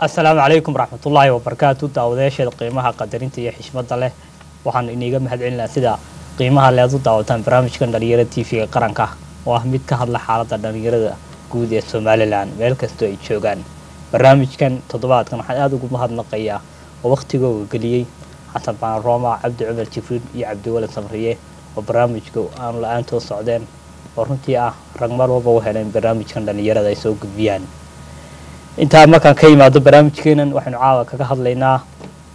asalaamu calaykum waraxmatullaahi wabarakaatu daawadayaasheeda qiimaha qadarinta iyo xishmadda leh. Waxaan iniga mahadcelinaa sida qiimaha leed u daawataan barnaamijkan t v-ga qaranka. Oo ah mid ka hadla xaaladda dhalinyarada guud ee somalilan meel kastoo ay joogaan. Barnaamijkan toddobaadkan waxaan aada ugu mahadnaqayaa oo wakhtigooga geliyey xasan baan rooma cabdi cumar jibriil iyo cabdiwalid samriye oo barnaamijka aan la'aantood socdeen. Oo runtii ah rag mar walba u heleen barnaamijkan dhalinyarada ay soo gudbiyaan. Intaa markaan ka yimaado barnaamijkeenan waxaynu caawa kaga hadlaynaa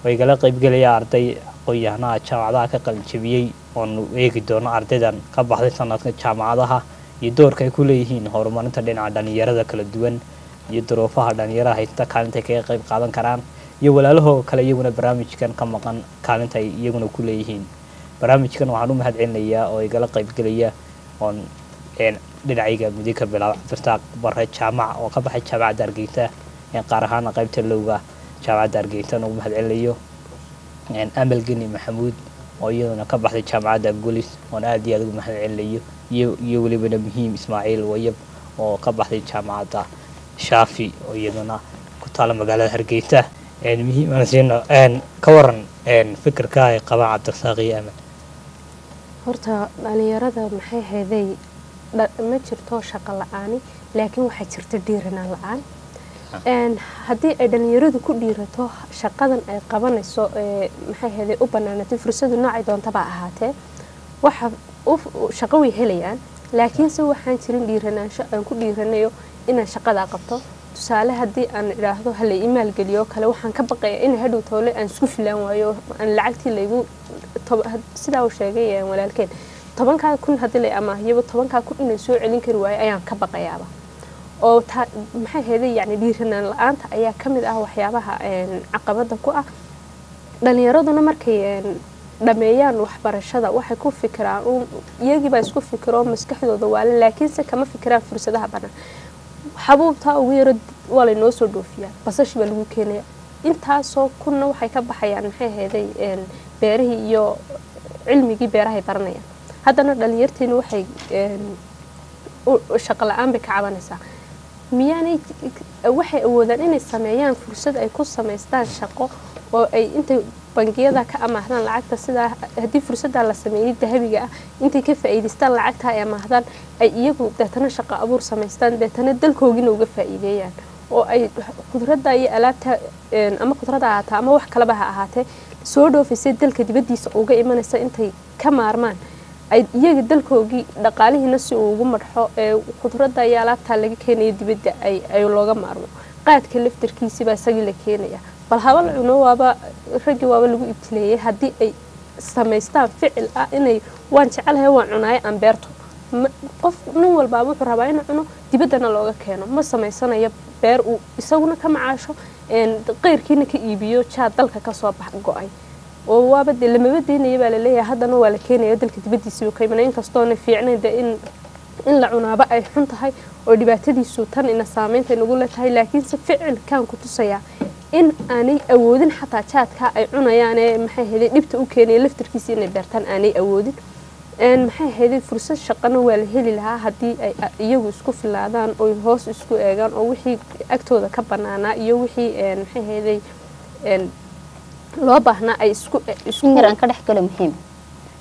oo igala qaybgelaya arday aqoon-yahanaha jaamacadaha ka qalinjabiyey oonu eegi doono ardaydan ka baxday sanadka jaamacadaha iyo doorka ay ku leeyihiin horumarinta dhinaca dhalinyarada kala duwan iyo duruufaha dhalinyarada haysta kaalinta ay kaga qayb qaadan karaan iyo walaalahoo kale iyaguna barnaamijkan ka maqan kaalinta ay iyaguna ku leeyihiin. Barnaamijkan waxaan u mahad celinayaa oo igala qaybgelaya oon dhinacayga midig ka bilaaba cabdirtaaq bare jaamac oo ka baxay jaamacadda hargeysa qaar ahaana qaybta lowga jaamacadda hargeysa ugu mahad celinayo amal geni maxamuud oo iyaduna ka baxday jaamacadda golis oon aada iyo aad ugu mahad celinayo iyo welibana muhiim ismaaciil wayab oo ka baxday jaamacadda shaafi oo iyaduna ku taala magaalada hargeysa muhiim aan siino ka waran fikirka ay qabaan cabdirtaaq iyo amal horta dhalinyarada maxay hayday ma jirto shaqo la'aani laakiin waxaa jirta dhiiranaan la'aan. Haddii ay dhalinyaradu ku dhiirato shaqadan ay qabanayso maxay hayday u banaanatay fursadu noocay doontaba ahaatee waxa shaqo way helayaan. Laakiinse waxaan jirin dhiiranaansho aan ku dhiiranayo inaan shaqadaa qabto tusaale haddii aan idhaahdo halay i maalgeliyo kale waxaan ka baqaya in hadhow toole aan isku filaan waayo aan lacagtii laygu sidaa uu sheegay walaalkeen. Tobankaa kun haddii la amaahiyaba tobankaa kun inay soo celin kari waayo ayaan ka baqayaaba. Oo maxay hayday yani dhiiranaan la'aanta ayaa ka mid ah waxyaabaha caqabada ku ah. Dhalinyaraduna markay dhameeyaan waxbarashada waxay ku fikiraan iyagiibaa isku fikiro maskaxdooda waale laakiinse kama fikiraan fursadaha banaan. Xabuubtaa ugu yaro waa laynoo soo dhoofiyaa basashi baa lagu keenaya intaasoo kunna waxay ka baxayaan maxay hayday beerihii iyo cilmigii beerahay baranayaan. Haddana dhalinyarteena waxay shaqo la'aan bay ka cabanaysaa. Miyaanay waxay awoodaan inay sameeyaan fursad ay ku samaystaan shaqo oo ay intay bangiyada ka amaahdaan lacagta sidaa haddii fursaddaa la sameeyey dahabiga ah intay ka faa'iidaystaan lacagta ay amaahdaan ay iyagu deetana shaqo abuur samaystaan deetana dalkoogina uga faa'iideeyaan oo ay khudradda iyo alaabta ama khudradda ahaataa ama wax kaleba ha ahaatee soo dhoofaysay dalka dibaddiisa uga imanaysa intay ka maarmaan. Iyaga dalkoogii dhaqaalihiina si uu ugu madxo ee khudradda iyo alaabtaa laga keenaya dibadda ay looga maarmo. Qaadka laftarkiisibaa isagii la keenaya bal haba la cuno waaba raggii waaba lagu ibtileeyay haddii ay samaystaan ficil ah inay waan jecelahay waan cunaayo aan beerto. Qof nin walbaaba wuxuu rabaa inuu cuno dibaddana looga keeno. Ma samaysanayo beer uu isaguna ka macaasho qeyrkiina ka iibiyo jaad dalka ka soo bax go'ay. Oo waaba dee lamaba deynaya baa la leeyahay haddana waa la keenaya dalka dibaddiisiiba ka imanaya inkastoona fiicnayn dee in in la cunaaba ay xun tahay oo dhibaatadiisu tan ina saameynta inagu le tahay. Laakiinse ficilkaan ku tusayaa in aanay awoodin xataa jaadkaa ay cunayaanee maxay hayday dhibta u keenaya laftarkiisa inay beertaan aanay awoodin maxay hayday fursad shaqana waa la heli lahaa haddii ay iyagu isku filaadaan oy hoos isku eegaan oo wixii agtooda ka banaanaa iyo wixii maxay hayday loo baahnaa ay isku yar aan ka dhex muhiim.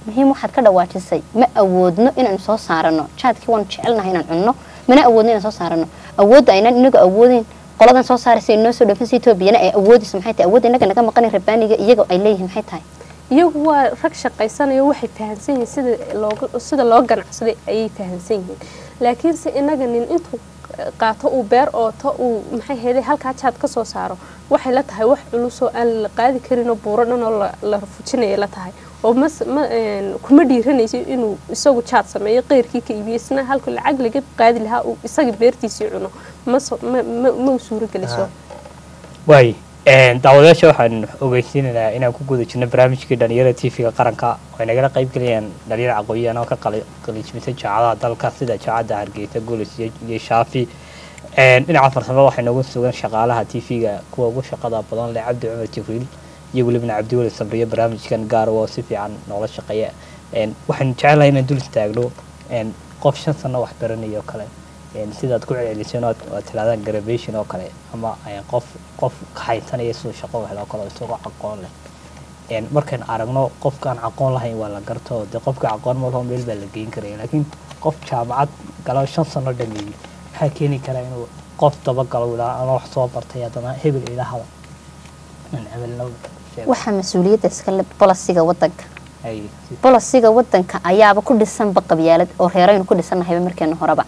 Muhiim waxaad ka dhawaajisay ma awoodno inaan soo saarano. Jaadkii waan jecelnahay inaan cunno mana awoodno inaan soo saarano. Awoodda aynaan inagu awoodin qoladan soo saaraysa inoo soo dhoofinsa etoobiyana ay awoodayso maxay tahay? Awoodda inaga naga maqanin rabbaaniga iyaga ay leeyihiin maxay tahay iyagu waa rag shaqaysanayo waxay fahamsan yihiin sida sida loo ganacsaday ayay fahamsan yihiin. Laakiinse inaga nin intuu qaato uu beer ooto uu maxay hayday halkaa jaad ka soo saaro waxay la tahay wax culusoo aan la qaadi karinoo buuro dhan oo la fujinaya la tahay. Oo ma kuma dhiiranayso inuu isagu jaad sameeyo qeyrkii ka iibiyo isna halku lacag laga qaadi lahaa uu isaga beertiisii cuno. Ma u suuro geliso daawadayaasha waxaan ogeysiinaynaa inaan ku guda jirno barnaamijkii dhalinyarada t v-ga qaranka. Ay nagala qayb gelayaan dhalinyar aqoon-yahan oo ka qalijimisa jaacadaha dalka sida jaacadda hargeysa golis iyo shaafi. Dhinaca farsamo waxay noogu sugan shaqaalaha t v-ga kuwa ugu shaqada badan leh cabdi cumar jibriil iyo welibana cabdiweli sabriye barnaamijkan gaar oo si fiican noola shaqeeya. Waxaan jecelahay inaan dul istaagno qof shan sano wax baranayo oo kale sidaad ku celceliseen oo aad tirahdaan graduation oo kale ama qof qof kaxaysanaya siduu shaqo oo kale oo isagoo aqoon leh. Markaan aragno qofkaan aqoon lahayn waa la garto dee qofka aqoon ma laho meel baa la geyn karaya laakiin qof jaamacad galo shan sano dhameeyey maxaa keeni kara inuu qof dabagalo ilaa ama wax soo bartay haddana hebel sheego. waxaa mas'uuliyadda iskale bolosiga wadanka. Bolosiga wadanka ayaaba ku dhisanba qabyaalad oo reeraynu ku dhisannahayba markeena horeba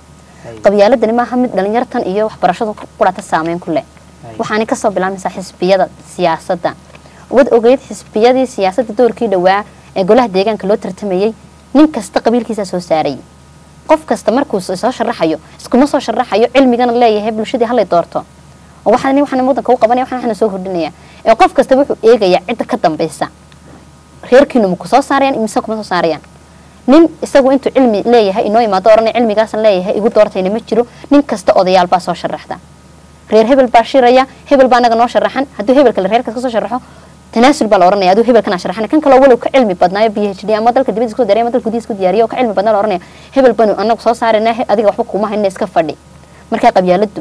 qabyaaladani maaha mid dhalinyartan iyo waxbarashadu qurata saameyn ku leh. Ay, waxaanay ka soo bilaabmaysaa xisbiyada siyaasadda. Wad ogeyd xisbiyadii siyaasadda doorkii dhowaa ee golaha deegaanka loo tartamayey nin kasta qabiilkiisa soo saarayay qof kasta markuu soo sharaxayo iskuma soo sharaxayo cilmigana leeyahay bulshadii halay doorto. Oo waxaan waxaan wadanka u qabanaya waxaan waxaan soo kordhinaya ee qof kasta wuxuu eegayaa cidda ka dambaysa. Reerkiinu ma ku soo saarayaan mise kuma soo saarayaan nin isagu intuu cilmi leeyahay inoo imaado oranay cilmigaasan leeyahay igu doortayna ma jiro nin kasta odayaal baa soo sharaxda reer hebel baa shiraya hebel baa anaga noo sharaxan hadduu hebel kale reerkaas ka soo sharaxo tanaasul baa la oranaya aduu hebel kana kan kaloo walow ka cilmi badnaayo b h d ama dalka dibadda isku diyaariya ama dalka gudihiisa isku diyaariya oo ka cilmi badnaa la oranaya hebel banu anagu soo saarayna adiga waxba kuma hayna iska fadhi. Markaa qabyaaladu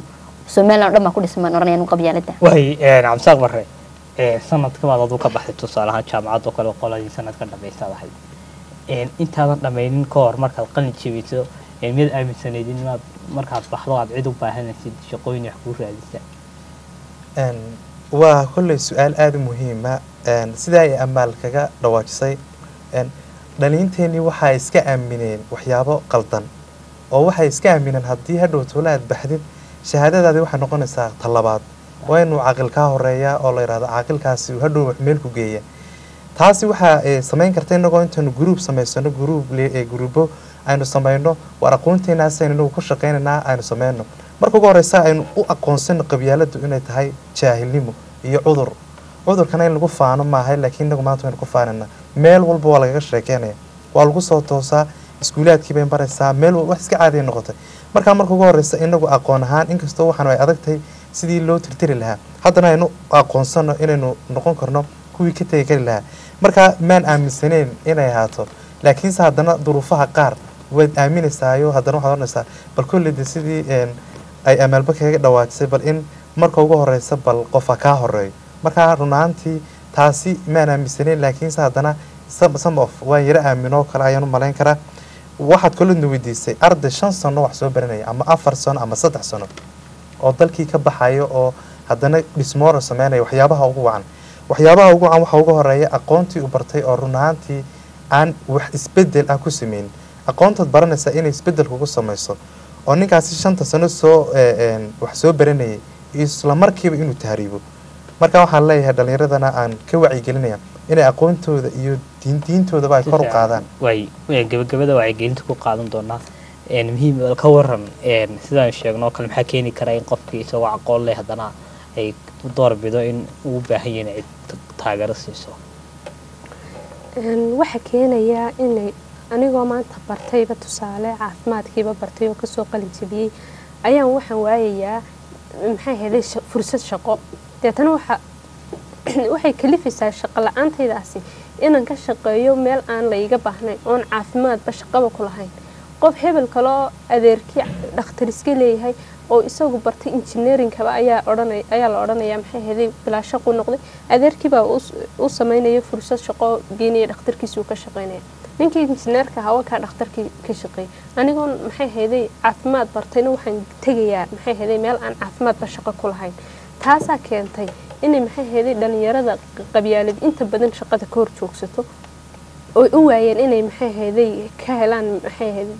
somaliland dhan baa ku dhisan baan oranaya anu qabyaalada waay een, cabdisaaq barre sanadka baad aduu ka baxday tusaale ahaan jaamacad oo kale qoladii sanadka dhamaystaad ahayd intaadan dhammaynin ka hor markaad qalin jebiso een, miyaad aaminsanaydin inaad markaad baxdo aad cid u baahanaysid shaqooyin wax kuu raadisa? Waa kolley su'aal aada muhiima een, sidaa ay amaal kaga dhawaajisay een, dhaliinteenii waxaa iska aamineen waxyaabo qaldan oo waxay iska aamineen haddii hadhow toole aad baxdid shahaadadaadi waxay noqonaysaa talabaad. Waa inuu caaqil kaa horreeya oo la yidhahdo caaqilkaasi hadhow wax meel ku geeya taasi waxaa eh, samayn karta inagoo intaanu gruub samaysano gruub le- eh, gruubo aynu samayno war aqoonteenaas aynu inagu ku shaqaynaynaa aynu sameyno marka ugu horeysa aynu u aqoonsano qabyaaladu inay tahay jaahilnimo iyo cudur. Cudurkana in lagu faano maahay laakiin inagu maanta waynu ku faanana meel walba waa lagaga sheekeynaya. Waa lagu soo toosaa iskuulaadkii bay baraysaa meel wax iska caadiya noqotay. Markaa marka ugu horeysa inagu aqoon ahaan inkastoo waxaan ay adag sidii loo tirtiri lahaa. Haddana aynu aqoonsano inaynu noqon karno kuwii ka tegi kari lahaa markaa maan aaminsaneyn inay ahaato laakiinse haddana duruufaha qaar waad aaminaysaayo haddana waxaad oranaysaa bal kolleyda sidii ay amaalba kaga dhawaajisay bal in marka ugu horeysa bal qofa kaa horeeyo markaa runaantii taasi maan aaminsanayn laakiinse haddana some, of waan yaro aaminoo kale ayaan u malayn karaa. Waxaad kolodna weydiisay arday shan sano wax soo baranaya ama afar sano ama saddex sano oo dalkii ka baxayo oo haddana dhismoora sameynaya waxyaabaha ugu wacan waxyaabaha ugu wacan waxaa ugu horreeya aqoontii u bartay oo run ahaantii aan wax isbeddel ah ku sameynin aqoontaad baranaysaa inay isbeddel kugu samayso. Oo ninkaasi shanta sano soo eh, een, wax soo baranayay isla markiiba inuu tahriibo. Marka waxaan leeyahay dhalinyaradana aan ka wacyigelinaya inay aqoontooda iyo diin diintoodaba ay kor u qaadaan. gabagabada wacyigelinta ku qaadan doonaa. Muhiim ka waran sidaan sheegno kale maxaa keeni kara in qofkii isagoo aqoon leh haddana ay u doorbido in uu u baahan yahay in cid taageero siiso? Waxaa keenayaa inay anigoo maanta bartayba tusaale caafimaadkiiba bartay oo ka soo qalin jabiyey ayaan waxaan waayayaa maxay helay fursad shaqo. Deetana waxa waxay kalifaysaa shaqo la'aantaydaasi inaan ka shaqeeyo meel aan layga baahnayn oon caafimaadba shaqaba ku lahayn. Qof hebel kaloo adeerkii dhakhtar iska leeyahay oo isagu bartay engineeringkaba ayaa la odhanayaa maxay heday bilaa shaqu noqday. Adeerkiibaa u sameynaya fursad shaqo geenaya dhakhtarkiisuu ka shaqeynaya ninkii injineerka ahaa wakaa dhakhtarkii ka shaqeeyay. Anigoon maxay hayday caafimaad bartayna waxaan tegayaa maxay hayday meel aan caafimaadba shaqo ku lahayn. Taasaa keentay inay maxay hayday dhalinyarada qabyaalad inta badan shaqada ka hor joogsato oy u waayeen inay maxay hayday ka helaan maxay hayday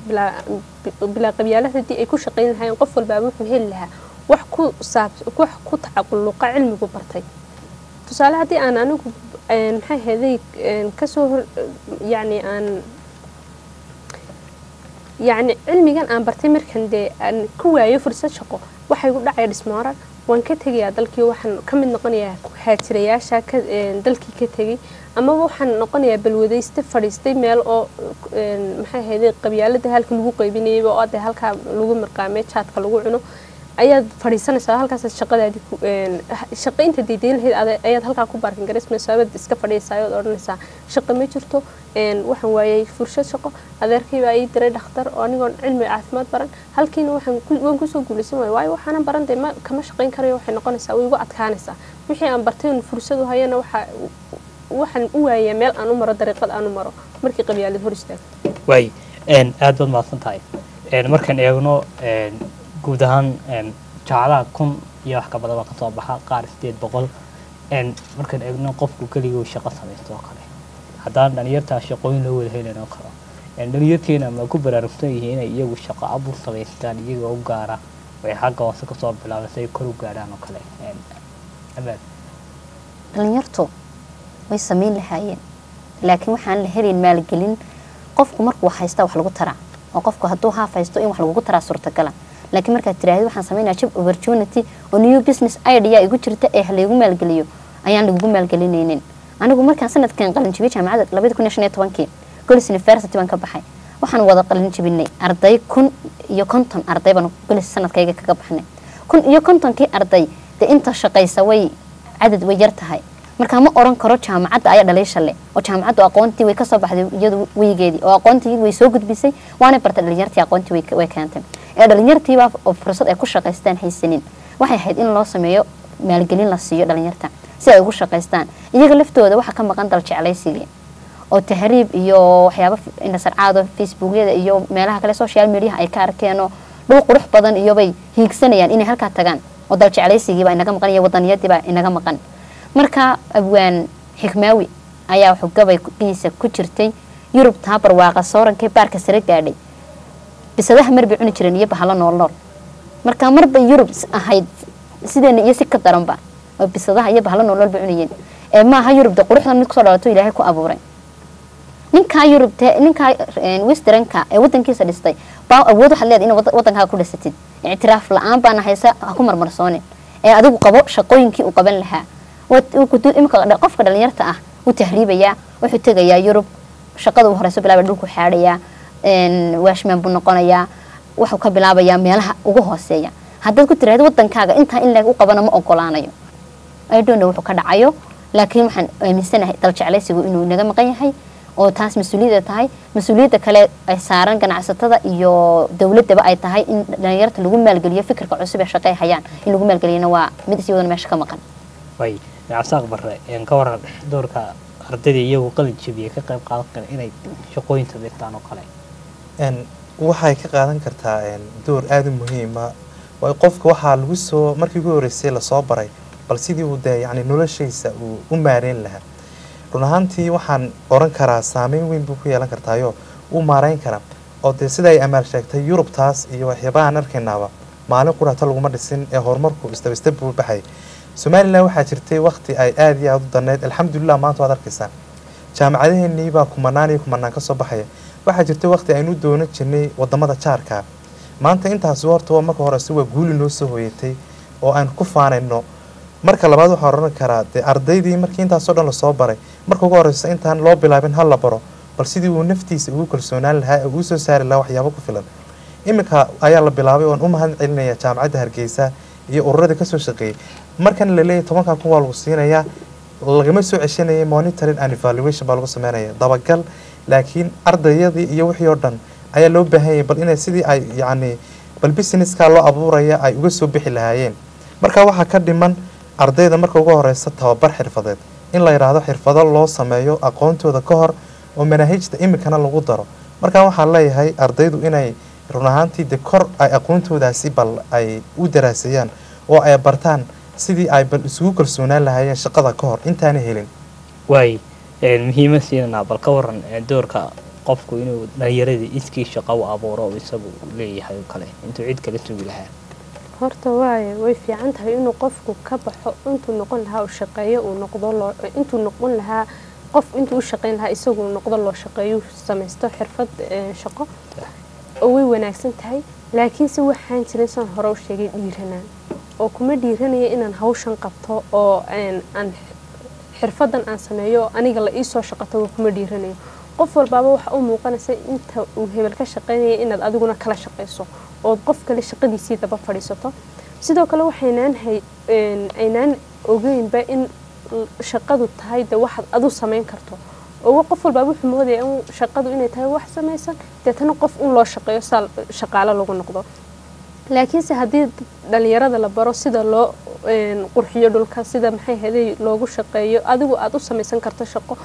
bilaa qabyaalad haddii ay ku shaqayn lahaayeen qof walbaaba wuxuu heli lahaa wax ku saab wax ku tacalluqa cilmigu bartay. Tusaale haddii aan anigu maxay hayday ka soo hor yacni aan yacni cilmigan aan bartay markan dee aan ku waayo fursad shaqo waxay gu dhacaya dhismoorar waan ka tegayaa dalkii waxaan ka mid noqonayaa haajirayaasha dalkii ka tegay amaba waxaan noqonayaa balwadayste fadhiistay meel oo maxay hayday qabyaalada halka lagu qaybinayayba oo ade halkaa lagu mirqaamay jaadka lagu cuno ayaad fadhiisanaysaa halkaas shaqadaadi inta daydayn lahayd ayaad halkaa ku baarkin garaysmaysaa abaad iska fadhiyaysaa ayaad odhanaysaa shaqo ma jirto waxaan waayay fursad shaqo adeerkay baa ii diray dhakhtar oo anigoon cilmi caafimaad baran halkiina waan ku soo guulaysan waaya waayo waxaanan baran dee ma kama shaqayn karayo waxay noqonaysaa way igu adkaanaysaa. Wixii aan bartay oon fursad u hayana waxaa waxaan u waayaa meel aan u maro dariiqad aan u maro. Markii qabyaalad hor istaagto waay aad baad mahadsan tahay. Markaan eegno guud ahaan een, jaacadaha kun iyo wax ka badan baa ka soo baxa qaar sideed boqol markaan eegno qofku keligii uu shaqo samaysto oo kale. Haddaan dhalinyartaa shaqooyin loo wada helin oo kale. Een, dhalinyarteena ma ku baraarugsan yihiin inay iyagu shaqo abuur samaystaan iyagoo u gaara way xagga hoose ka soo bilaabeen si ay kor u gaadhaan oo kale. Dhalinyartu way samayn lahaayeen. Laakiin waxaan la helin maalgelin. Qofku markuu haysta wax lagu taraa oo qofku hadduu haaf haysto in wax lagugu taraa suurtagala laakiin markaad tiraahdo waxaan samaynaa job opportunity oo new business idea igu jirta ee halaygu maalgeliyo ayaan lagugu maalgelinaynin. Anigu markaan sanadkan qalinjibiyey jaamacadda labada kun iyo shan iyo tobankii golis university baan ka baxay. Waxaan wada qalinjibinay arday kun iyo konton arday baan golis sanadkayga kaga baxnay. Kun iyo kontonkii arday dee inta shaqaysa way cadad way yar tahay marka ma oran karo jaamacadda ayaa dhaliisha leh oo jaamacaddu aqoontii way ka soo baxday iyadu weygeedii oo aqoontii way soo gudbisay waana bartay dhalinyartii aqoontii way- keentay. Ee dhalinyartiibaa fursad ay ku shaqaystaan haysanin waxay ahayd in loo sameeyo maalgelin la siiyo dhalinyarta si ay ugu shaqaystaan. Iyaga laftooda waxaa ka maqan dal jeclaysigii oo tahriib iyo waxyaabo indhasarcaado facebookyada iyo meelaha kale social mediaha ay ka arkeenoo dhul qurux badan iyobay hiigsanayaan inay halkaa tagaan. Oo dal jeclaysigiibaa inaga maqan iyo wadaniyadiibaa inaga maqan marka abwaan xikmaawi ayaa gabaygiisa ku jirtay yurub taa barwaaqa soorankee baarka sare gaadhay. Bisadaha marbay cuni jireen iyo bahalo nool nool. Marka marba yurub ahayd sideena iyo si ka daranba oo bisadaha iyo bahalo nool nool bay cunayeen. Ee maaha yurubda quruxdan mid ku soo dhalato ilaahay ku abuuray. Ninkaa yurubte ninkaa een, westernka ee wadankiisa dhistay baa awood waxaad leedahay inaad wada- wadankaaga ku dhisatid ictiraaf la'aan baana haysa ha ku marmarsoonin ee adigu qabo shaqooyinkii uu qaban lahaa Qofka dhalinyarta ah wuu tahriibayaa wuxuu tegayaa yurub. Shaqada uu horeyso bilaaba dhulku xaadhayaa een, waashmaan buu noqonayaa wuxuu ka bilaabayaa meelaha ugu hooseeya. Haddaad ku tiraahdo wadankaaga intaa in leeg u qabana ma ogolaanayo idona wuxuu ka dhacayo laakiin waxaan aaminsanahay dal inuu inaga maqan yahay oo taas mas'uuliyadda tahay. Mas'uuliyadda kale ay saaran ganacsatada iyo dowladdaba ay tahay in dhalinyarta lagu maalgeliyo fikirka cusub ee shaqo ay hayaan in lagu maalgeliyana waa mid isiyadana meesha ka maqan cabsaaq barre een, ka waran doorka ardayda iyagu qalin jabiya ka qayb qaadan kara inay shaqooyin samaystaan oo kale. Waxay ka qaadan kartaa door aada u muhiima waayo qofka waxaa lagu soo markii ugu horeysay la soo baray bal sidii uu dee yacni noloshiisa uu u maareyn lahaa. Run ahaantii waxaan oran karaa saameyn weyn buu ku yeelan kartaayo uu maareyn karaa. Oo dee sida ay amaal sheegtay yurubtaas iyo waxyaabahaan arkaynaaba maalin qurata laguma dhisin ee horumarku istabista buu baxay somalilan waxaa jirtay waqti ay aada iyo aada u daneyd alxamdulilah maanta waad arkaysaa. Jaamacadaheenii kumanaan iyo kumanaan ka soo baxaya. Waxaa jirtay waqti aynu doonan jirnay waddamada jaarka. Maanta intaasi horta marka horese waa guuli noo soo hoyatay oo aan ku faanayno. Marka labaad waxaa oran karaa dee ardaydii markii intaasoo dhan la soo baray. Marka ugu horeysa intaan loo bilaabin ha la baro bal sidii uu naftiisa ugu kalsoonaan lahaa ee uu soo saari lahaa waxyaabo ku filan. Iminka ayaa la bilaabay oon u mahad celinaya jaamacadda hargeysa iyo ururadii ka soo shaqeeyey markan la leeyahay tobankan kun waa lagu siinayaa lagama soo ceshanayay monitoring and evaluation baa lagu sameynaya dabagal laakiin ardayadii iyo wixii oo dhan ayaa loo baahan yahay bal inay sidii ay yacni bal businesska loo abuuraya ay uga soo bixi lahaayeen. Marka waxaa ka dhiman ardayda marka ugu horeysa tababar xirfadeed. In la yidhaahdo xirfado loo sameeyo aqoontooda ka hor oo manaahijta iminkana lagu daro. Marka waxaan leeyahay ardaydu inay run ahaantii de kor ay aqoontoodaasi bal ay u daraaseeyaan oo ay bartaan sidii ay bal isugu kalsoonaan lahaayeen shaqada ka hor intaana helin. Waay muhiima siinanaa bal ka waran doorka qofku inuu dhalinyaradii iskii shaqo u abuuro oo isagu leeyahay oo kale intuu cid kala sugi lahaa. Horta waaye way fiican tahay inuu qofku ka baxo intuu noqon lahaa uu shaqeeyo uu noqdo loo intuu noqon lahaa qof intuu u shaqeyn lahaa isagu noqdo loo shaqeeyo samaysto xirfad shaqo. Oo way wanaagsan tahay laakiinse waxaan jiray saan hore u sheegay dhiiranaan oo kuma dhiiranaya inaan hawshan qabto oo aan xirfadan aan sameeyo oo aniga la iisoo shaqato waa kuma dhiiranayo. Qof walbaaba waxa u muuqanaysa inta uu hebel ka shaqeynaya inaad adiguna kala shaqayso ood qof kale shaqadiisii daba fadhiisato. Sidoo kale waxaynaan ogeynba in shaqadu tahay de waxaad adu samayn karto oo qof walbaa wuxuu moodaya in shaqadu inay tahay wax samaysan deetana qof in loo shaqeeyo shaqaalo lagu noqdo. Laakiinse haddii dhalinyarada la baro sida loo qurxiyo dhulka sida maxay haday loogu shaqeeyo adigu aad u samaysan karto shaqo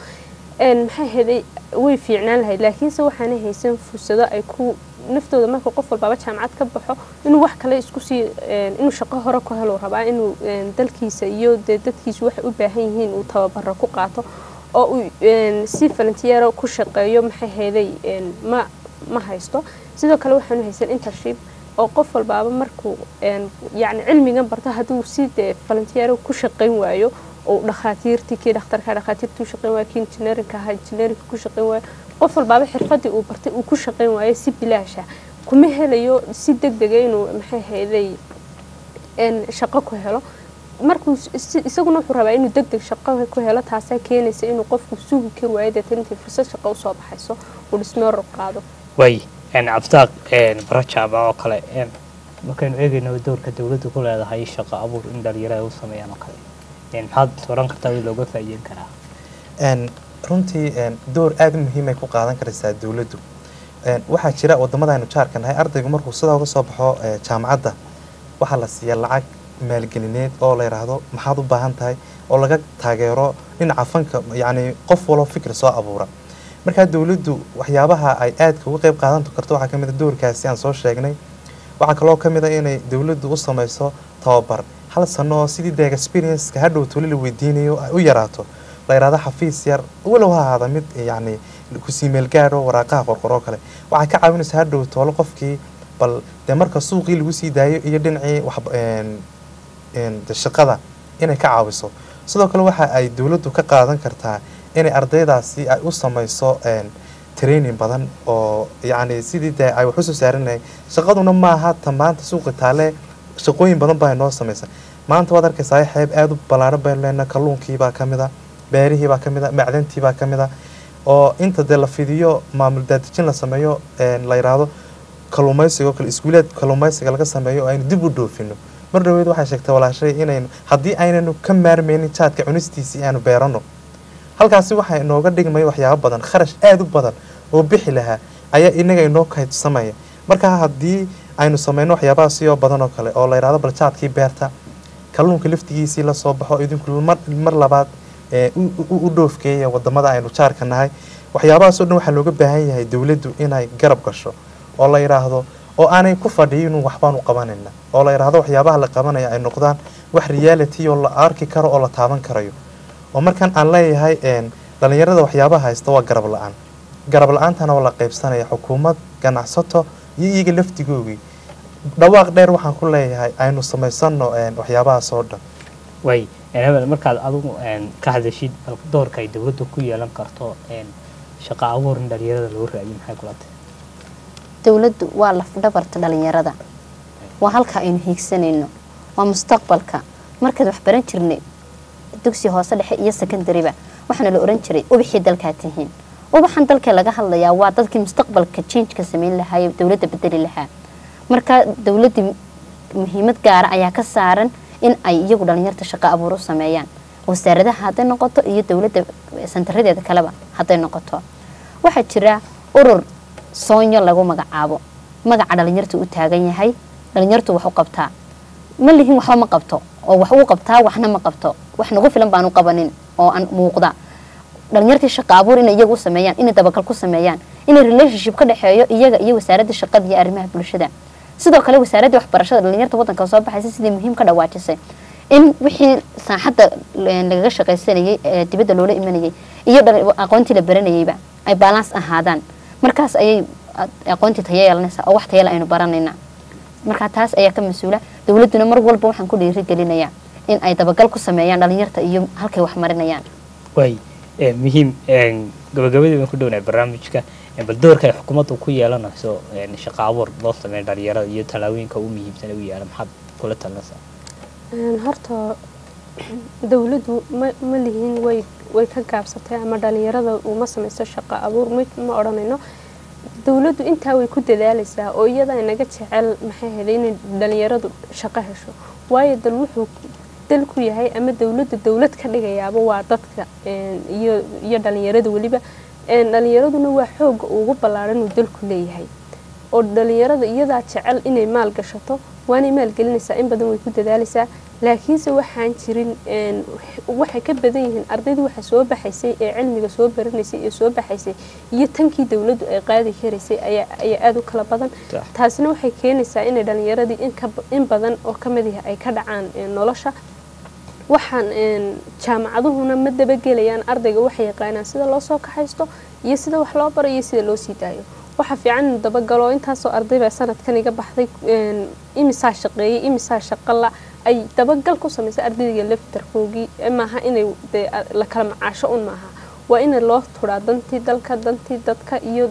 maxay haday way fiicnaan lahayd. Laakiinse waxaanay haysan fursado ay ku naftooda marka qof walbaaba jaamacad ka baxo inuu wax kale isku sii een, inuu shaqo hore ku helo rabaa inuu dalkiisa iyo dee dadkiisu waxay u baahan yihiin uu tababaro ku qaato oo si volunteero ku shaqeeyo een, ma ma haysto. Sidoo kale waxaanu haysan internship oo qof walbaaba markuu een, yacni cilmigan barto hadduu si dee ku shaqayn waayo oo dhakhaatiirtii kii dhakhtarka dhakhaatiirtii u shaqayn waayo kii engineerinka ahaa engineerinka ku shaqayn waayo qof walbaaba xirfadii uu bartay uu ku shaqayn waayo si bilaasha. Kuma helayo si deg dega inuu maxay hayday een, shaqo ku helo markuu is- isaguna wuxuu rabaa inuu deg deg shaqo ku helo taasaa keenaysa inuu qofku sugi kari waayo deetana intii fursad shaqo u soo baxayso uu dhismeero qaado. Een, baro jaamac oo kale markaynu eegayno doorka dowladdu ku leedahay shaqo abuur in dhalinyarada u sameeyaan oo kale. Maxaad oran kartaa in looga faa'iideyn karaa? Runtii door aada u muhiimay ku qaadan karaysaa dowladdu. Waxaa jira wadamadaaynu jaarka nahay ardaygu markuu sidaa uga soo baxo jaamacadda waxaa la siiya lacag maalgelineed oo la yidhaahdo maxaad u baahan tahay oo laga taageero dhinaca fanka yacni qof waloo fikir soo abuura. Markaa dowladdu waxyaabaha ay aadka uga qayb qaadan karto waxaa ka a doorkaasi aan soo sheegnay. Waxaa kaloo ka a inay dowladdu u samayso tababar. Hal sano oo sidii deeg experienceka hadhow toli la weydiinayo ay u yaraato. La yidhahdo xafiis yar walow ha ahaada mid yacni ku sii meelgaadho waraaqaha qorqoroo kale. Waxay ka caawinaysa hadhow toolo qofkii bal dee marka suuqii lagu sii daayo iyo dhinacii wax shaqada inay ka caawiso. Sidoo kale waxa ay dowladdu ka qaadan kartaa inay ardaydaasi ay u samayso training badan oo yacni sidii dee ay wax u soo saaran lahayn shaqaduna maaha ta maanta suuqi taale shaqooyin badan baa inoo samaysa maanta waad arkaysaa xeeb aada u ballaaran baynu leenahay kalluunkii baa ka mid a beerihii baa ka mid a macdantii baa ka mid a oo inta dee la fidiyo maamul daadejin la sameeyo la yidhaahdo kalluumaysiga oo kale iskuuleed kalluumaysiga laga sameeyo oo aynu dib u dhoofino mar dhaweyd waxay sheegtay walaashay inaynu haddii aynanu ka maarmaynin jaadka cunistiisii aanu beerano. Halkaasi waxaa inooga dhigmaya waxyaabo badan kharash aada u badan oo bixi lahaa ayaa inaga inoo kaydsamaya marka haddii aynu sameyno waxyaabahaasi oo badan oo kale oo la yidhahdo bal jaadkii beerta kalluunka laftigiisii la soo baxo idinku mar, labaad u- dhoofkeeya waddamada aynu jaarka nahay waxyaabahaas oo dhan waxaa looga baahan yahay dowladdu inay garab gasho oo la yidhaahdo oo aanay ku fadhiyin waxbaan u qabanayna oo la yidhaahdo waxyaabaha la qabanaya ay noqdaan wax reality oo la arki karo oo la taaban karayo. Oo markan aan leeyahay een, dhalinyarada waxyaabaha haysta waa garab la'aan. Garab la'aantana waa la qaybsanaya xukuumad ganacsato iyo iyaga laftigoogii dhawaaq dheer waxaan ku leeyahay aynu samaysano waxyaabahaas oo dhan. Een, hebel markaad adigu een, ka hadashid doorka ay dowladdu ku yeelan karto een, shaqo abuur in dhalinyarada lagu raadiyo maxay kula tahay dowladdu waa lafdhabarta dhalinyarada waa halka aynu hiigsanayno waa mustaqbalka. Markaad wax baran jirnay dugsi hoose dhexe iyo secondariba waxaana la oran jiray ubaxii dalkaa tihiin. Ubaxan dalka laga hadlayaa waa dadkii mustaqbalka changeka sameyn lahaa ee dowladda bedeli lahaa. Marka dowladdii muhiimad gaara ayaa ka saaran in ay iyagu dhalinyarta shaqo abuur sameeyaan. Wasaaradaha hadday noqoto iyo dowladda santaradeeda kaleba hadday noqoto. Waxaa jira urur soonyo lagu magacaabo. Magaca dhalinyarta u taagan yahay dhalinyartu wax u qabtaa. Ma lihin waxba ma qabto oo wax uu qabtaa waxna ma qabto. Wax nagu filan baanu qabanin oo aan muuqda. Dhalinyartii shaqa abuur inay iyagu u sameeyaan inay dabagal ku sameeyaan inay relationship ka dhexeeyo iyaga iyo wasaaradda shaqada iyo arrimaha bulshada. Sidoo kale wasaaradda waxbarashada dhalinyarta wadanka soo baxaysa sidii muhiim ka dhawaajisay in wixii saaxadda lagaga shaqaysanayay ee dibadda loola imanayay iyo aqoontii la baranayayba ay balance ahaadaan markaas ayay aqoontii tayo yeelanaysaa oo wax tayala aynu baranaynaa marka taas ayaa ka mas'uula dowladduna mar walba waxaan ku dhiirigelinayaa in ay dabagal ku sameeyaan dhalinyarta iyo halkay wax marinayaan. Way ee, muhiim gabagabadii baan ku dhownahay barnaamijka ee, bal doorka ay xukuumaddu ku yeelanayso een, shaqo abuur loo sameeyo dhalinyarada iyo tallaabooyinka ugu muhiimsan ee u yaalla maxaad kula talinaysaa horta dowladdu ma ma lihiin way way ka gaabsatay ama dhalinyarada uma samayso shaqo abuur ma odhanayno. Dowladdu intaa way ku dadaalaysaa oo iyada inaga jecel maxay helay inay dhalinyaradu shaqo hesho. Waayo dal wuxuu dal ku yahay ama dowladda dowlad ka dhigayaaba waa dadka iyo dhalinyarada weliba. Dhalinyaraduna waa xooga ugu ballaaran uu dalku leeyahay oo dhalinyarada iyadaa jecel inay maal gashato waanay maalgelinaysaa in badan way ku dadaalaysaa. Laakiinse waxaan jirin waxay ka badan yihiin ardaydii waxa soo baxaysay ee cilmiga soo baranaysay ee soo baxaysay iyo tankii dowladdu ay qaadi karaysay ayaa aada u kala badan. Taasina waxay keenaysaa inay dhalinyaradii in badan oo ka mid ah ay ka dhacaan nolosha. Waxaan jaamacaduhuna ma dabagelayaan ardayga waxay yaqaanaan sida loo soo kaxaysto iyo sida wax loo baro iyo sida loo sii daayo waxa fiican dabagalo intaasoo arday baa sanadkan iga baxday imisaa shaqeeyey imisaa shaqala ay dabagal ku samaysa ardayga laftarkoogii maaha inay dee a- la kala macaasho un maaha. Waa in loo turaa dantii dalka dantii dadka iyo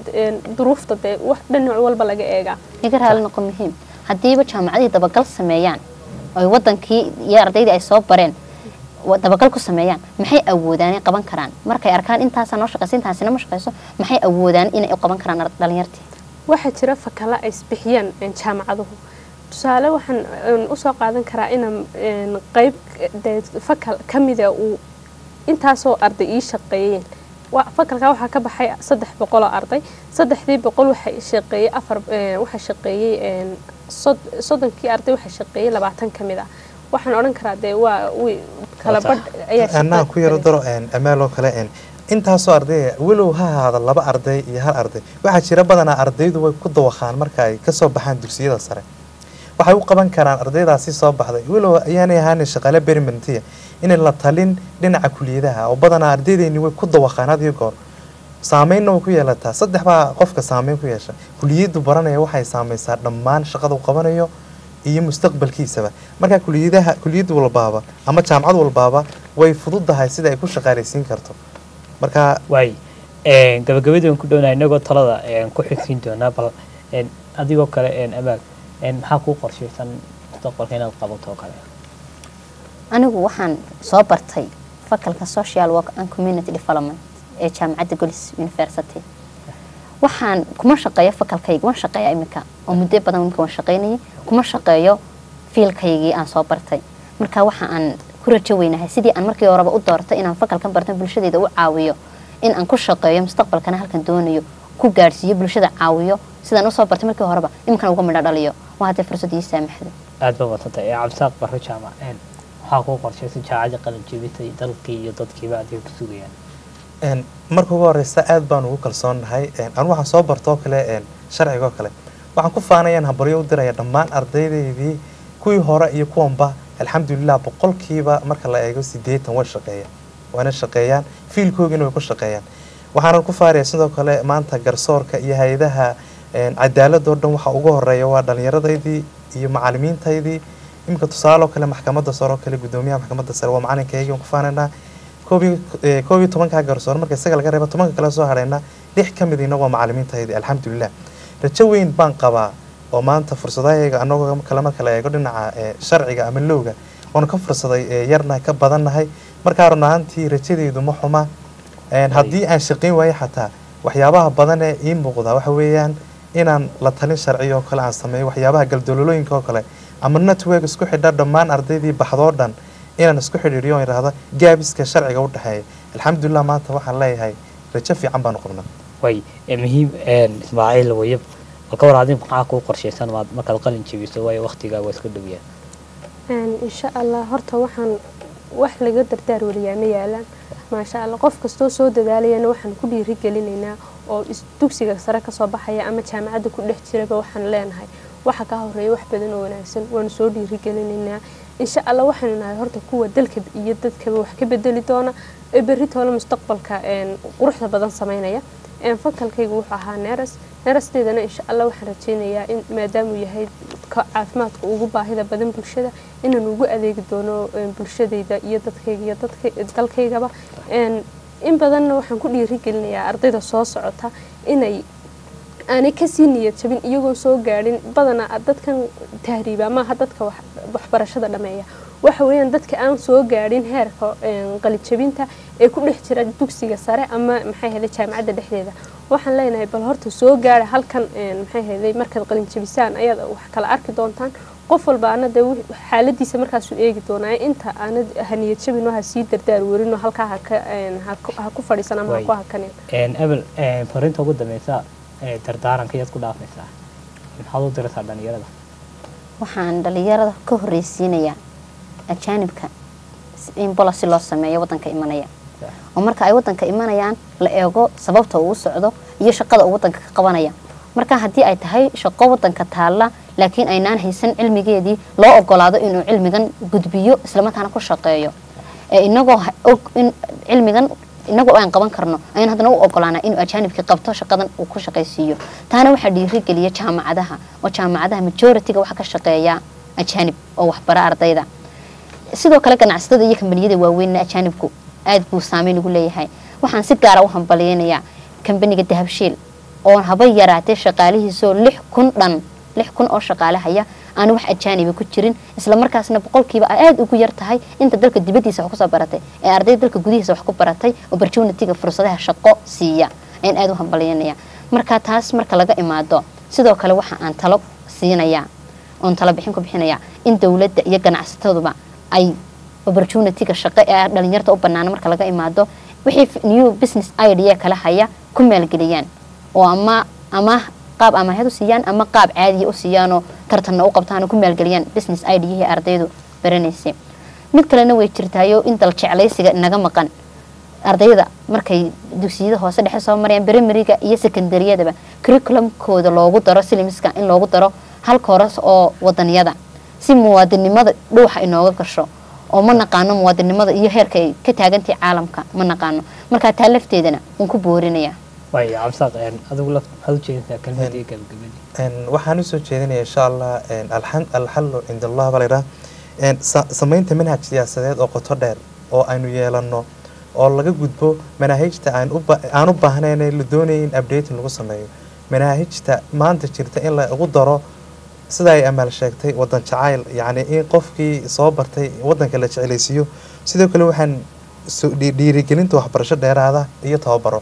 duruufta dee dhinac walba laga eegaa. Iga raali noqon muhiim. Haddiiba jaamacadihii dabagal sameeyaan oy wadankii iyo ardaydii ay soo bareen dabagal ku sameeyaan maxay awoodaan qaban karaan? Markay arkaan intaasaa noo shaqaysa intaasina ma shaqayso maxay awoodaan inay u qaban karaan ar- dhalinyartii? Waxaa jira fakala ay isbixiyaan jaamacaduhu. Tusaale waxaan u soo qaadan karaa een, qayb fakal ka mida uu intaasoo arday ii shaqeeyeen. Fakalka waxaa ka baxay saddex boqol oo arday. Saddexdii boqol waxay shaqeeyey afar waxaa shaqeeyey soddonkii arday waxaa shaqeeyey labaatan ka mid ah waxaan odhan karaa dee waa wi- kala sax. badh ayaa anaa ku yaro daro een, amaal oo kale intaasoo arday walow ha ahaada laba arday iyo hal arday. Waxaa jira badanaa ardaydu way ku dawaqaan marka ay ka soo baxaan dugsiyada sare. Waxay u qaban karaan ardaydaasi soo baxday. Walow ayaanay ahaanin shaqaale berimantiya inay la talin dhinaca kuliyadaha oo badanaa ardaydeeni way ku dawaqaan had iyo goor. Saameynna way ku yeelataa. Saddex baa qofka saameyn ku yeesha. Kuliyadu baranaya waxay saameysaa dhammaan shaqada uu qabanayo iyo mustaqbalkiisaba. Marka kuliyadaha kuliyad walbaaba ama jaamacad walbaaba way fududahay sida ay ku shaqaaleysiin karto. Marka waay gabagabadii ku dhownahay inagoo talada ku xigsiin doonaa bal adigoo kale een, maxaa kuu qorshaysan mustaqbalka inaad qabato kale? Anigu waxaan soo bartay fakalka social work and community development ee jaamacadda golis university. Waxaan kuma shaqeeyo fakalkayga waan shaqeeya iminka oo muddo badan iminka waan shaqeynayay kuma shaqeeyo fiilkaygii aan soo bartay. Marka waxa aan ku rajo weynahay sidii aan markii horeba u doortay inaan fakalkan bartan bulshadeyda u caawiyo in aan ku shaqeeyo mustaqbalkana halkan doonayo ku gaadhsiiyo bulshada caawiyo sidaan u soo bartay markii horeba iminkana uga midho dhaliyo. Waa haddee fursad ii saamaxdo aad ba wadsantay ee cabdisaaq barro jaamac een, maxaa kuu qorshaysan jebitay dalkii iyo dadkiiba adiga ku sugayaan? Marka ugu horeysa aad baan ugu kalsoonnahay anigu waxaan soo bartoo kale een, sharciga oo kale waxaan ku faanayaan hambaryo u diraya dhammaan ardaydeydii kuwii hore iyo kuwanba. Alxamdulilah boqolkiiba marka la eego sideetan way shaqeeyaan. Waana shaqeeyaan. Fiilkoogina way ku shaqeeyaan. Waxaana ku faaraya sidoo kale maanta garsoorka iyo hay'adaha cadaaladoo dhan. Waxa ugu horreeya waa dhallinyaradaydii iyo macalimiintaydii. Iminka tusaale oo kale maxkamadda sare oo kale gudoomiyaha maxkamadda sare waa macalinkaygii waan ku faanaynaa koob tobankaa garsoor marka isaga laga reebo tobanka kale soo hadhayna lix ka midiina waa macalimiintaydii. Alxamdulilah rajo weyn baan qabaa oo maanta fursadahayaga anagoo kale eego dhinaca eh, sharciga ama lowga. Oon ka fursaday eh, yarnahay ka badannahay markaa run ahaantii rajadeydu ma xuma haddii aan shaqayn waayo xataa waxyaabaha badan ee ii muuqda waxa weeyaan inaan la talin sharci oo kale aan sameeyo waxyaabaha galdololooyinka oo kale. Ama network isku xidha dhammaan ardaydii baxdoo dhan inaan isku xidhiiriyo oo idhaahdo gaabiska sharciga u dhexeeya alxamdulilah maanta waxaan leeyahay rajo fiican baanu qabnaa way muhiim ismaaciil wayab balka war adiga maxaa kuu qorshaysan maad markaad qalin jebiso waayo waqtigaa waa iska dhowyaa insha allah horta waxaan wax laga dardaar wariyaa ma yaalaan. Maasha allah qof kastoo soo dadaalayana waxaan ku dhiirigelinaynaa oo dugsiga sare ka soo baxaya ama jaamacadda ku dhex jiraba waxaan leenahay. Waxa ka horreeya wax badan oo wanaagsan waanu soo dhiirigelinaynaa. Insha allah waxaanu nahay horta kuwa dalka iyo dadkaba wax ka bedeli doona ee berri toole mustaqbalka quruxda badan sameynaya. een, fakalkaygu wuxuu ahaa neeras neerasteedana insha allah waxaan rajeynayaa in maadaamuu yahay ka caafimaadka ugu baahida badan bulshada inaan ugu adeegi doono bulshadayda iyo dadkayga iyo dalkaygaba. In badanna waxaan ku dhiirigelinayaa ardayda soo socota inay aanay ka sii niyad jabin iyagoo soo gaadhin. Badanaa dadkan tahriiba maaha dadka wax- waxbarashada dhameeya. Waxa weeyaan dadka aan soo gaadhin heerka qalijabinta ee ku dhex jira dugsiga sare ama maxay hele jaamacadda dhexdeeda. Waxaan leenahay bal horta soo gaara halkan een, maxay hayday markaad qalin jabisaan ayaad wax kala arki doontaan. Qof walba ana xaaladiisa markaasuu eegi doonaa inta aanad haniyad jabin oo ha sii dardaar werin oo halkaa ha ku- fadhiisan ama ha ku hakanin. Een, fariinta ugu dambeysa ee dardaaranka iyaad ku dhaafaysaa maxaad u diraysaa dhalinyarada waxaan dhalinyarada ka horreysiinayaa ajaanibka in bolosi loo sameeyo wadanka imanaya oo marka ay wadanka imanayaan la eego sababta uu socdo iyo shaqada uu wadanka ka qabanaya. Marka haddii ay tahay shaqo wadanka taalla laakiin aynaan haysan cilmigeedii loo ogolaado inuu cilmigan gudbiyo islamarkaana ku shaqeeyo. Ee inagoo cilmigan inagoo aan qaban karno ayaan haddana u ogolaanaa inuu ajaanibkii qabto shaqadan uu ku shaqaysiiyo taana waxaa dhiirigeliya jaamacadaha oo jaamacadaha majority-ga waxaa ka shaqeeya ajaanib oo waxbara ardayda sidoo kale ganacsatada iyo kambaniyada waaweynna ajaanibku aad buu saameyn ugu leeyahay. Waxaan si gaara u hambaliyeynayaa kambaniga dahabshiil oo haba yaraatee shaqaalihiisoo lix kun dhan lix kun oo shaqaale haya. Aan wax ajaaniba ku jirin isla markaasna boqolkiiba ay aada ugu yar tahay inta dalka dibadiisa wax ku soo baratay ee ardayda dalka gudihiisa wax ku baratay opportunity-ga fursadaha shaqo siiya. Ayaan aada u hambalyeynaya marka taas marka laga imaado sidoo kale waxa aan talo siinayaa oon talo ku bixinayaa in dowladda iyo ganacsataduba ay opportunity-ga shaqo ee dhalinyarta u banaana marka laga imaado wixii new business idea kala haya ku maalgeliyaan. Oo ama ama qaab amaahad u siiyaan ama qaab caadiya u siiyaanoo tartanna u qabtaan oo ku maalgeliyaan business ideyihii ardaydu baranaysay mid kalena way jirtaayo in dal jeclaysiga inaga maqan. Ardayda markay dugsiyada hoose dhexe soo marayaan primariga iyo secondaryadaba curriculumkooda loogu daro silimiska in loogu daro halka horas oo wadaniyada si muwaadinimada dhuuxa inooga gasho oo ma naqaano muwaadinimada iyo heerka ay ka taagantahay caalamka ma naqaano. Markaa taa lafteedana waan ku Een, waxaan u soo jeedinaya insha allah alxalu cind allah sa- samaynta manhaj siyaasadeed oo qoto dheer oo aynu yeelano oo laga gudbo manaahijta aan u baahnayn la doonaya in updating lagu sameeyo. Manaahijta maanta jirta in lagu daro sida ay amaal sheegtay wadan jacayl yacni in qofkii soo bartay wadanka la jecelaysiiyo sidoo kale waxaan dhiirigelinta waxbarasho dheeraada iyo tababaro.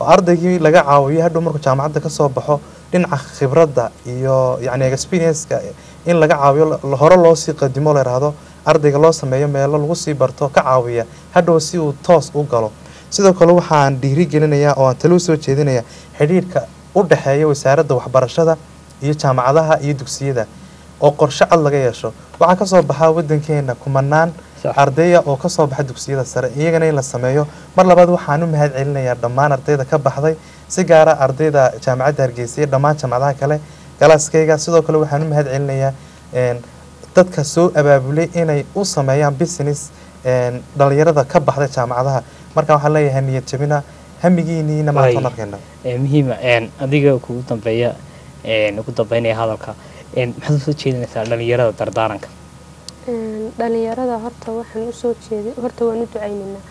Oo ardaygii laga caawiyo hadhow markuu jaamacadda ka soo baxo dhinaca khibradda iyo yacni experience-ka in laga caawiyo hore loo sii qadimo la yidhaahdo ardayga loo sameeyo meelo lagu sii barto ka caawiya hadhow si uu toos u galo. Sidoo kale waxaan dhiirigelinayaa oo aan talo soo jeedinayaa xidhiidhka u dhexeeya wasaaradda waxbarashada iyo jaamacadaha iyo dugsiyada oo qorshe cad laga yeesho waxaa ka soo baxaa wadankeena kumanaan ardaya oo ka soo baxa dugsiyada sare iyagana in la sameeyo. Mar labaad waxaan u mahad celinayaa dhammaan ardayda ka baxday si gaara ardayda jaamacadda hargeysa iyo dhammaan jaamacadaha kale galaaskayga. Sidoo kale waxaan u mahad celinayaa dadka soo abaabulay inay u sameeyaan business dhalinyarada ka baxday jaamacadaha. Marka waxaan leeyahay niyad jabina hamigiiniina maanta Waay. markeena Ee, muhiima een, adiga kugu dambeeya ugu dambeynaya hadalka. Maxaad u soo jeedinaysaa dhalinyarada dardaaranka dhalinyarada horta waxaan u soo jeedi horta waan u ducaynaynaa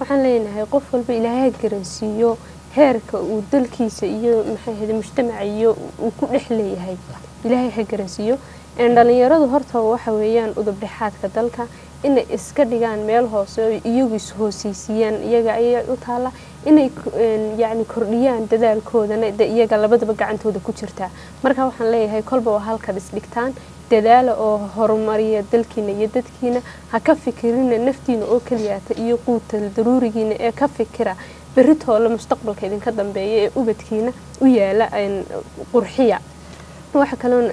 waxaan leenahay qof walba ilaahay ha garansiiyo heerka uu dalkiisa iyo maxay ahayd mujtamaca iyo uu ku dhex leeyahay. Ilaahay ha garansiiyo. Dhalinyaradu horta waxa weeyaan udub dhexaadka dalka inay iska dhigaan meel hoose oo iyagu is-hooseysiiyaan iyaga ayaa u taala inay yacni kordhiyaan dadaalkoodana iyaga labadaba gacantooda ku jirtaa marka waxaan leeyahay kolba waa halkaad isdhigtaan dadaala oo horumariya dalkiina iyo dadkiina ha ka fikirina naftiina oo keliyaata iyo quutal daruurigiina ee ka fikira berritoola mustaqbalka idinka dambeeya ee ubadkiina u yaalla qurxiya. Waxa kaloon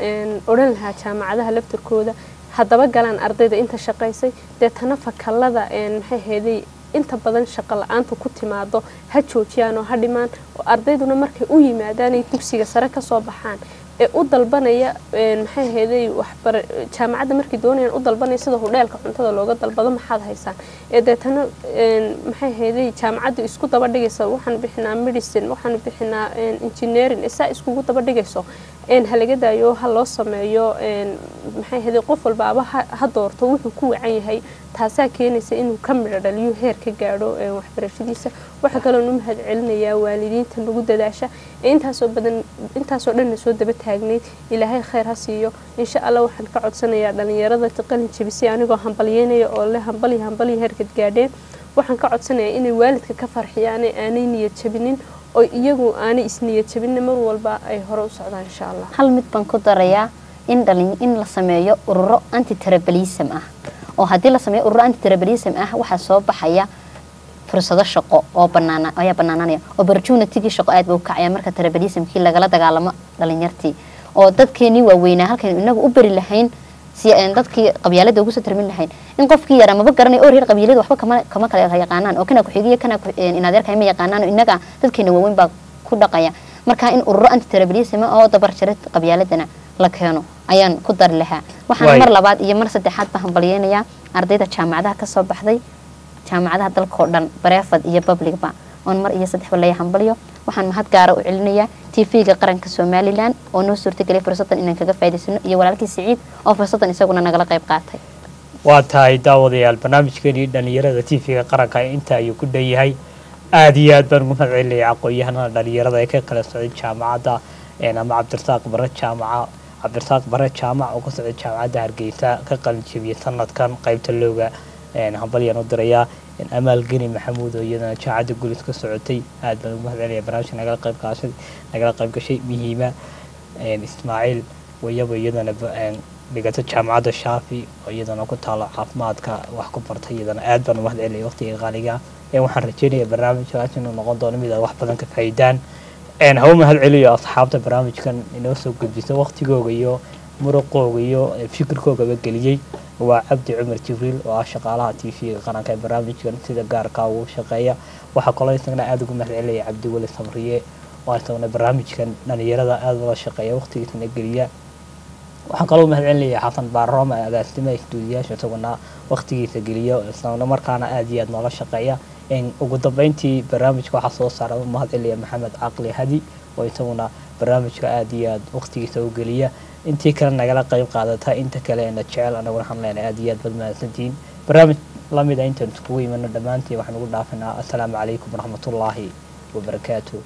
odhan lahaa jaamacadaha laftarkooda haddaba galaan ardayda inta shaqaysay deetana fakallada een, maxay ahaydey inta badan shaqo la'aanta ku timaado ha joojiyaan oo ha dhimaan oo ardayduna markay u yimaadaanay dugsiga sare ka soo baxaan ee u dalbanaya maxay ahaydey waxbara jaamacadda markay doonayaan u dalbanaya sida hudheelka cuntada looga dalbado maxaad haysaan? Ee deetana maxay ahaydey jaamacadda isku daba dhigaysa waxaan bixinaa medicine waxaan bixinaa engineering isaa iskugu daba dhigayso een, ha loo sameeyo maxay ahaydey qof walbaaba ha doorto wuxuu ku wacan yahay taasaa keenaysa inuu ka midho dhaliyo heer ka gaadho waxbarashadiisa. Waxaa kaloon u mahad celinayaa waalidiinta nagu dadaasha intaasoo badan intaasoo dhanna soo daba taagnayd. Ilaahay khayr ha siiyo. Insha allah waxaan ka codsanayaa dhalinyarada qalin jabisay anigoo hambalyeynaya oo le hambali hambali heerkad gaadheen. Waxaan ka codsanayaa inay waalidka ka farxiyaan ee aanay niyad jabinin oo iyagu aanay isniyad jabinna mar walba ay hore u socdaan insha allah. Hal mid baan ku darayaa in dhalin in la sameeyo ururo antiterrorism ah. Oo haddii la sameeyo ururo antiterrorism ah waxaa soo baxaya fursado shaqo oo banaana ayaa banaananaya opportunitygii shaqo aad buu kacaya marka terrorismkii lagala dagaalamo dhalinyartii. Oo dadkeenii waaweynaa halkaynu inagu u beri lahayn si aan dadkii qabyaalada ugu soo tarmin lahayn. In qofkii yaraa maba garanay oo reer qabyaalada waxba kama kama kala yaqaanaan oo kana ku-xigiya kana ku- een, inadeerka ma yaqaanaan oo inaga dadkeena waaweyn baa ku dhaqaya. Marka in ururo ah oo dabar jarid qabyaaladana la keeno ayaan ku dari lahaa. Waxaan mar labaad iyo mar saddexaad baan hambalyeynayaa ardayda jaamacadaha ka soo baxday jaamacadaha dalkao dhan bareefad iyo publicba oon mar iyo saddexba leeya hambalyo waxaan mahad gaara u celinayaa tv-ga qaranka somalilan oo noo suurtageliyay fursaddan inaan kaga faa'idaysano iyo walaalkii siciid oo fursaddan isaguna nagala qayb qaatay. Waa tahay daawadayaal barnaamijkeenii dhalinyarada tv-ga qaranka inta ayuu ku dhan yahay. Aada iyo aad baan ugu mahad celinaya aqoon-yahanada dhalinyarada ee ka kala socday jaamacadda ama cabdirasaaq bare jaamaca. Cabdirasaaq bare jaamac oo ka socday jaamacadda hargeysa ka qalin jebiyay sanadkan qeybta looga een, hambalyaan u dirayaa amaal geni maxamuud oo iyadana jaamacadda gulis ka socotay aad baan ugu mahad celinaya barnaamijka nagala qayb qaashay nagala qayb gashay muhiima een, ismaaciil wayaba iyadana dhigato jaamacadda shaafi oo iyadana ku taalo caafimaadka wax ku bartay iyadana aad baan u mahad celinaya waqtiga qaaliga. Waxaan rajeynaya barnaamijkaas inuu noqon doono mid aad wax badan ka faa'iidaan. Hawa mahad asxaabta barnaamijkan inoo soo gudbisa waqtigooga iyo muruqooga iyo fikirkoogaba geliyey waa cabdi cumar jibriil oo ah shaqaalaha t v-ga qaranka ee barnaamijkan sida gaarka ugu shaqeeya. Waxaa kaloo isagana aada ugu mahad celinaya cabdiweli samriye oo isagana barnaamijkan dhalinyarada aada ula shaqeeya waqtigiisana geliya waxaan kaloo mahad celinaya xasan baaroma agaasimaha istuudiyaasha isaguna waqtigiisa geliyo. Isla markaana aada iyo aada noola shaqeeya. Ugu dambeyntii barnaamijka waxaa soo saara u mahad celinaya maxamed caqli hadi oo isaguna barnaamijka aada iyo aada waqtigiisa u geliya intii kale nagala qayb qaadata inta kale na jecel anaguna waxaan leenahay aada iyo aad baad mahadsantihiin barnaamij la mid a intaan iskugu imano dhammaantiin waxaan ugu dhaafinaa assalaamu calaykum waraxmatullaahi wabarakaatu